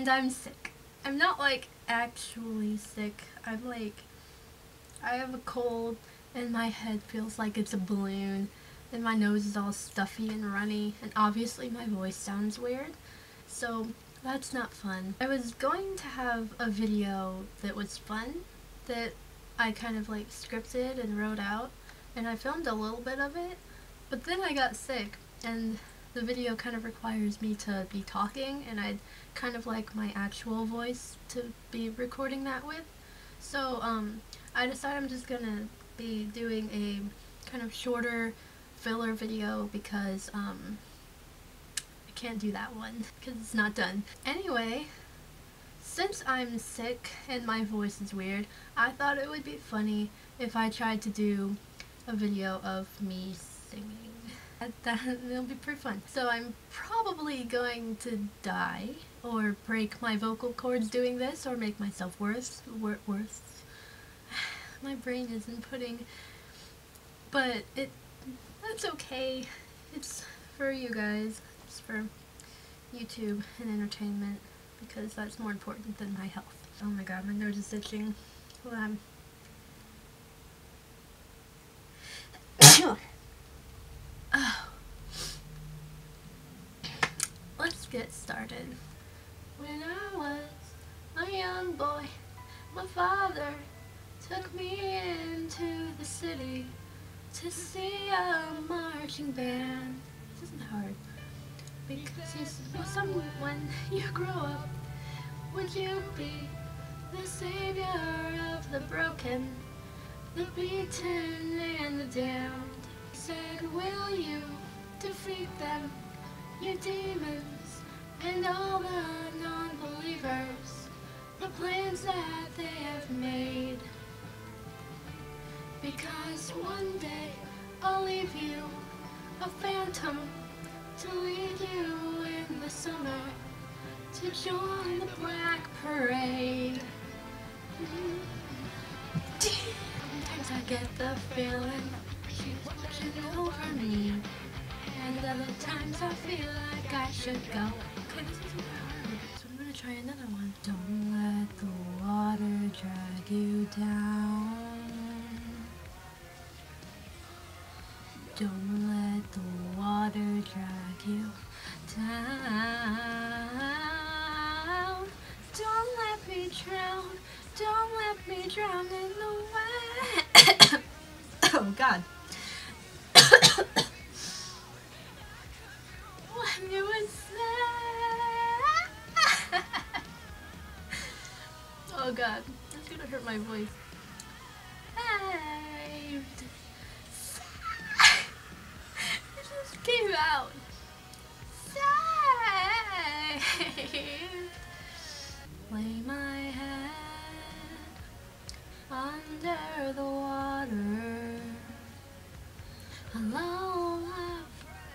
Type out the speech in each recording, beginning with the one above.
and I'm sick. I'm not like actually sick. I'm like, I have a cold, and my head feels like it's a balloon, and my nose is all stuffy and runny, and obviously my voice sounds weird, so that's not fun. I was going to have a video that was fun, that I kind of like scripted and wrote out, and I filmed a little bit of it, but then I got sick, and the video kind of requires me to be talking, and I'd kind of like my actual voice to be recording that with. So, um, I decided I'm just gonna be doing a kind of shorter filler video because, um, I can't do that one because it's not done. Anyway, since I'm sick and my voice is weird, I thought it would be funny if I tried to do a video of me singing. That, it'll be pretty fun. So I'm probably going to die or break my vocal cords doing this or make myself worse. Wor worse. My brain isn't putting, but it that's okay. It's for you guys. It's for YouTube and entertainment because that's more important than my health. Oh my god, my nose is itching. Hold on. oh. Let's get started. When I was a young boy, my father took me into the city to see a marching band. This isn't hard. Because you said, someone, when you grow up, would you be the savior of the broken, the beaten and the damned? He said, will you defeat them, your demons, and all the non-believers, the plans that they have made? Because one day I'll leave you a phantom to lead you in the summer to join the black parade. Sometimes I get the feeling she's watching over me, and other times I feel like I should go. Okay, this is hard, so I'm gonna try another one. Don't let the water drag you down. Don't let the water drag you down. Don't let me drown. Don't let me drown in the way. oh God. oh God, that's gonna hurt my voice. It just came out. Saved. Lay my head under the water. Alone,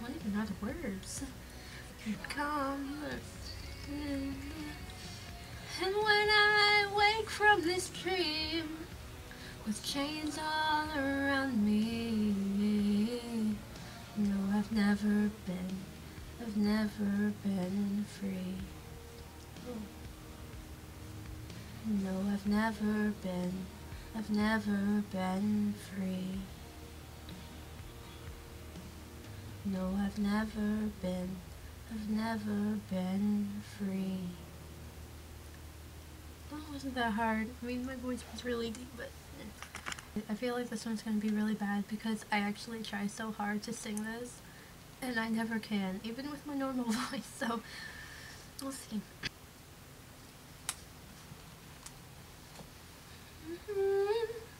what even are the words? Come. And when I wake from this dream, with chains all around me, no, I've never been, I've never been free. No, I've never been, I've never been free. No, I've never been, I've never been free. Oh, wasn't that hard? I mean, my voice was really deep, but I feel like this one's gonna be really bad because I actually try so hard to sing this, and I never can, even with my normal voice, so we'll see.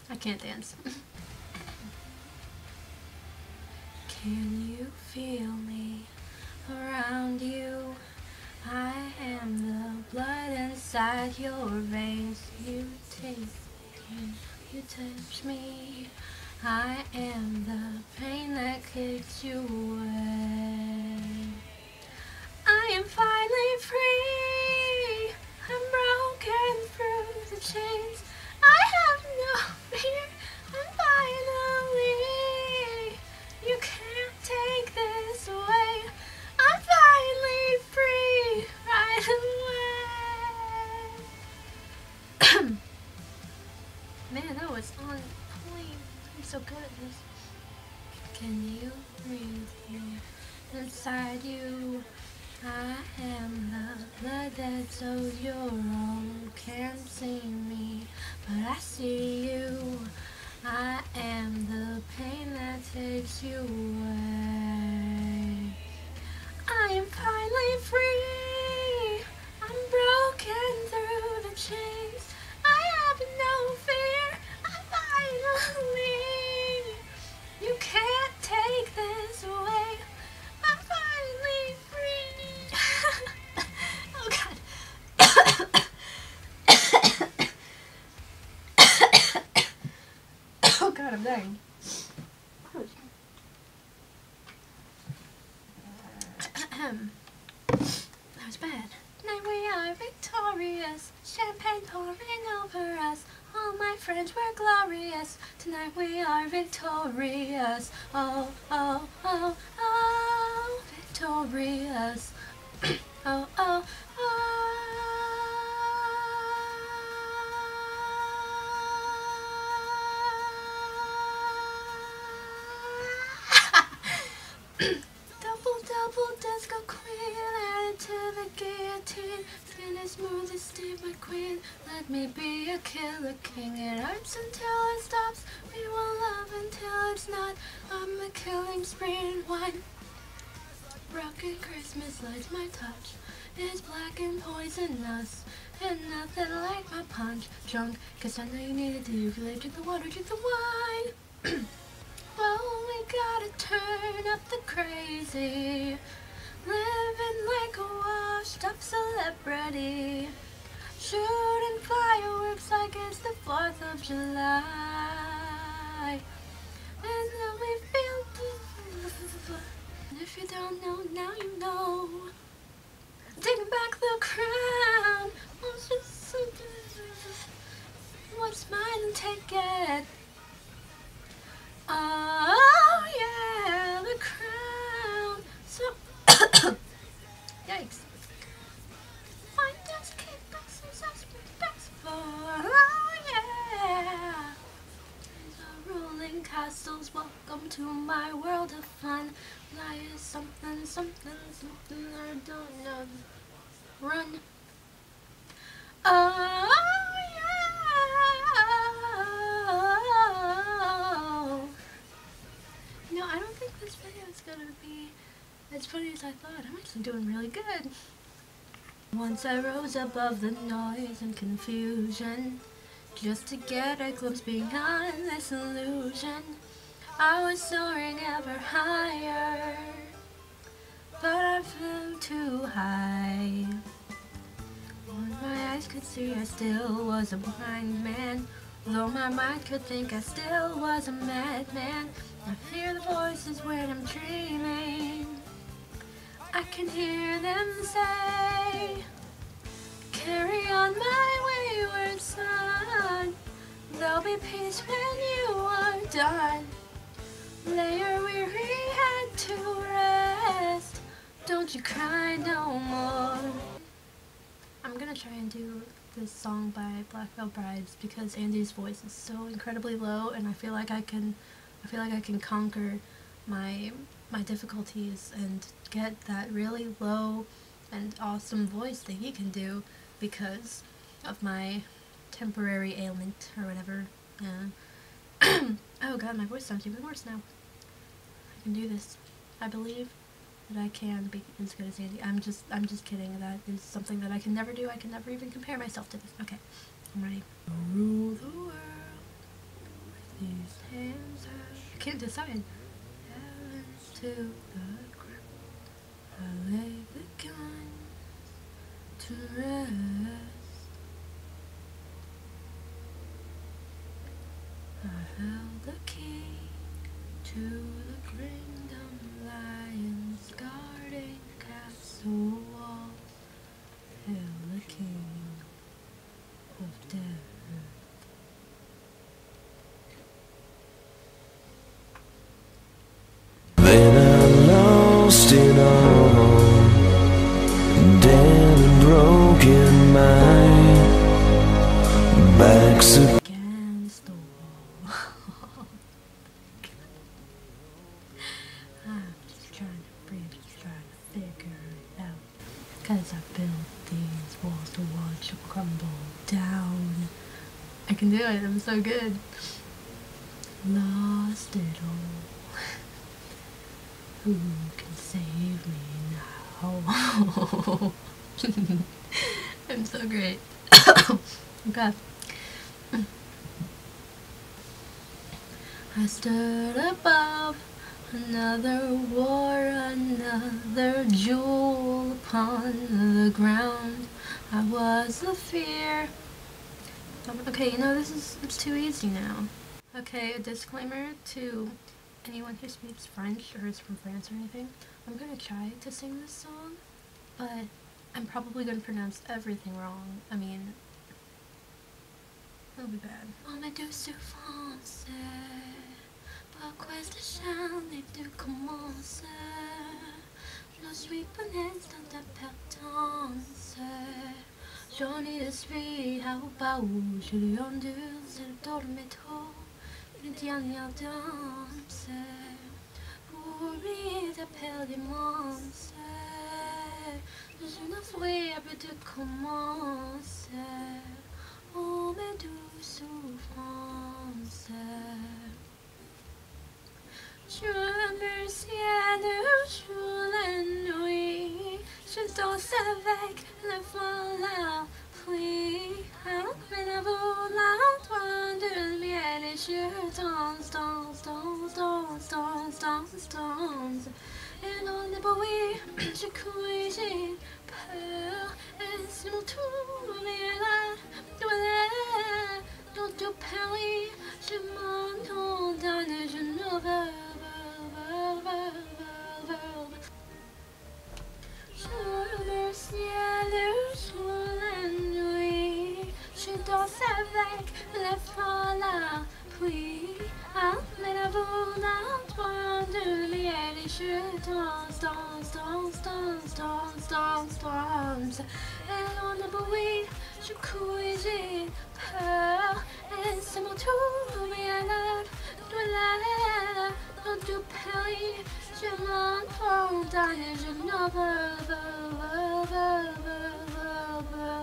I can't dance. Can you feel me around you? I am the blood inside your veins. You taste me, you touch me. I am the pain that kicks you away. Inside you? I am the blood that's so your own can't see me, but I see you. I am the pain that takes you away. I am finally free. Oh dying. Ahem. that was bad. Tonight we are victorious. Champagne pouring over us. All my friends were glorious. Tonight we are victorious. Oh, oh, oh, oh, victorious. Guillotine. Skin is smooth as Steve McQueen. Let me be a killer king. It hurts until it stops. We will love until it's not. I'm a killing spree and wine. Broken Christmas lights my touch. Is black and poisonous. And nothing like my punch. Drunk, cause I know you needed to. You drink the water, drink the wine. Oh, we gotta turn up the crazy. Living like a washed up celebrity. Shooting fireworks like it's the 4th of July. And then we feel. If you don't know, now you know. Taking back the crown. What's mine take it. Oh I don't know. Run. Oh yeah. No, I don't think this video is gonna be as funny as I thought. I'm actually doing really good. Once I rose above the noise and confusion, just to get a glimpse beyond this illusion. I was soaring ever higher, but I flew too high. When my eyes could see, I still was a blind man. Though my mind could think I still was a madman. I hear the voices when I'm dreaming. I can hear them say, Carry on my wayward son. There'll be peace when you are done. Lay Don't you cry no more. I'm gonna try and do this song by Black Veil Brides because Andy's voice is so incredibly low and I feel like I can I feel like I can conquer my my difficulties and get that really low and awesome voice that he can do because of my temporary ailment or whatever. Yeah. oh god, my voice sounds even worse now. I can do this. I believe that I can be as good as Andy. I'm just I'm just kidding. That is something that I can never do. I can never even compare myself to this. Okay. I'm ready. Rule the world with these hands. I can't decide. To the ground. I lay the gun to rest. I held the key to the kingdom lions guarding castle walls. Hail the king of death. Cause I built these walls to watch crumble down. I can do it, I'm so good. Lost it all. Who can save me now? I'm so great. okay. I stood above another war, another jewel upon the ground. I was a fear. Okay, you know, this is it's too easy now. Okay, a disclaimer to anyone who speaks French or is from France or anything. I'm gonna try to sing this song, but I'm probably gonna pronounce everything wrong. I mean, it'll be bad. On douce français, pourquoi est-ce jamais de commencer? Suis bonnet dans ta pertence. J'en ai l'esprit à ou pas où je lui endure, c'est dans le métro, une dernière danse. Pour lui, t'appelles des monstres. Je ferai plus de commencer. Oh, mes douces souffrances. Je le jour, la nuit. Je danse avec le vent, la pluie. De miel et je danse, danse, danse, danse, danse, danse, danse. Et dans le bruit, je peur. Là. Dans Paris, je danse, danse, danse, danse, danse, danse, danse. Et dans le bruit, je cours et j'ai peur. Et c'est mon tour, mais alors, voilà, dans tout Paris, je m'en condamne et je ne veux, veux, veux, veux, veux, veux, veux.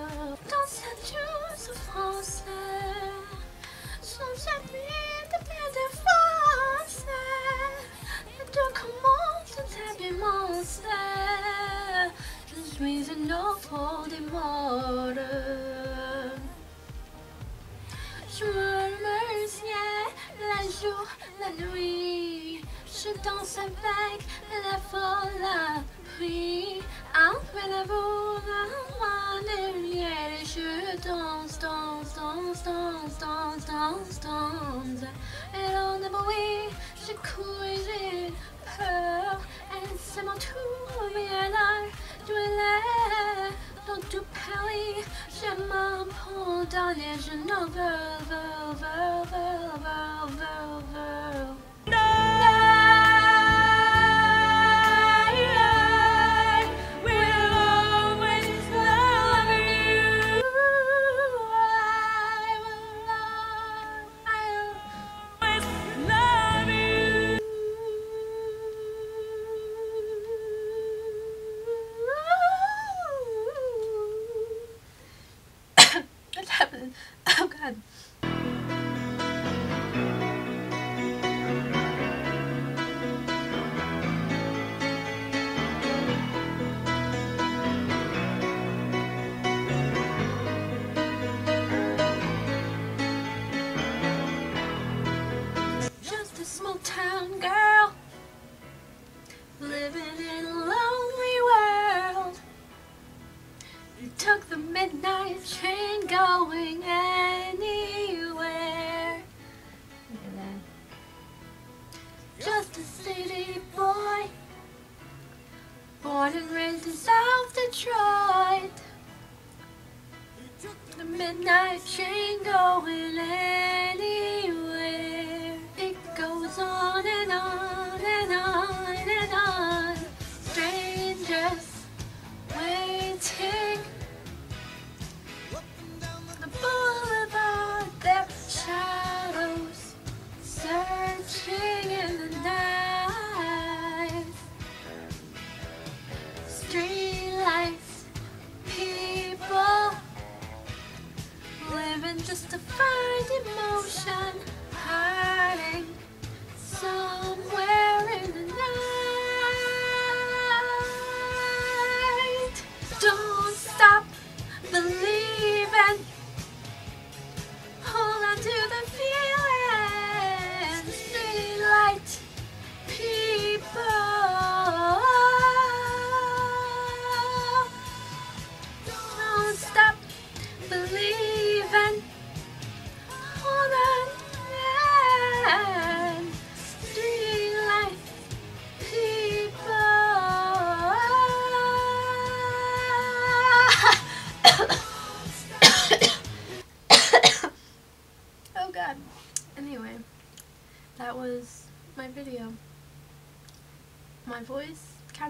Nuit. Je danse avec la folle, la pluie. Après la. Et je danse, danse, danse, danse, danse, danse, danse. Et dans le bruit, je cours j'ai peur. Et c'est mon tour, mais alors, tu là. Dans tout Paris, je m'en et je n'en veux, veux, veux, veux, veux, veux, veux. Happening? Oh god. Going anywhere. Just a city boy, born and raised in South Detroit. The midnight train going anywhere.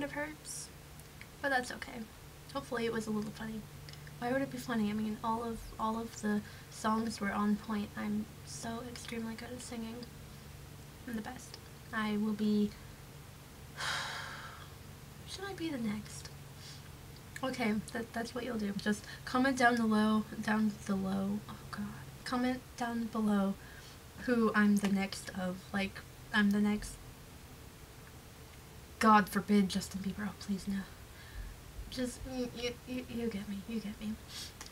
Kind of hurts, but that's okay. Hopefully it was a little funny. Why would it be funny? I mean, all of all of the songs were on point. I'm so extremely good at singing. I'm the best. I will be. Should I be the next? Okay, that, that's what you'll do. Just comment down below, down below. Oh god. Comment down below who I'm the next of. Like, I'm the next. God forbid Justin Bieber. Oh, please no. Just you, you, you, get me. You get me.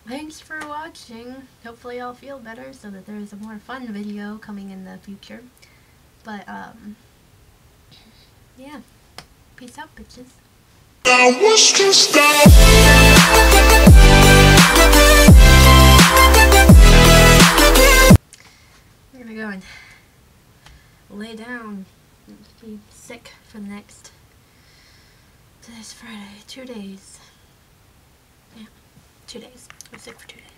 Thanks for watching. Hopefully I'll feel better so that there's a more fun video coming in the future. But um, yeah. Peace out, bitches. I was just We're gonna go and lay down and be sick for the next today's Friday. Two days. Yeah. Two days. I'm sick for two days.